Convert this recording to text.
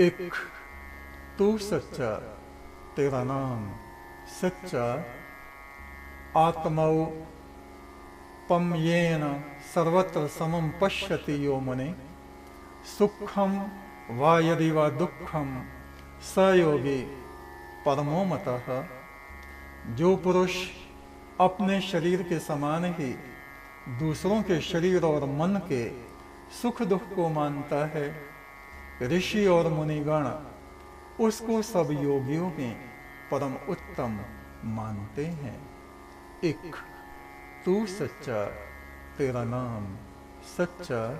एक तू सच्चा, तेरा नाम सच्चा। आत्मौ पम्येन सर्वत्र समम पश्यति यो मुने। सुखम वा यदि वा दुखम स योगी परमो मतः। जो पुरुष अपने शरीर के समान ही दूसरों के शरीर और मन के सुख दुख को मानता है ऋषि और मुनिगण उसको सब योगियों में परम उत्तम मानते हैं। एक तू सच्चा, तेरा नाम सच्चा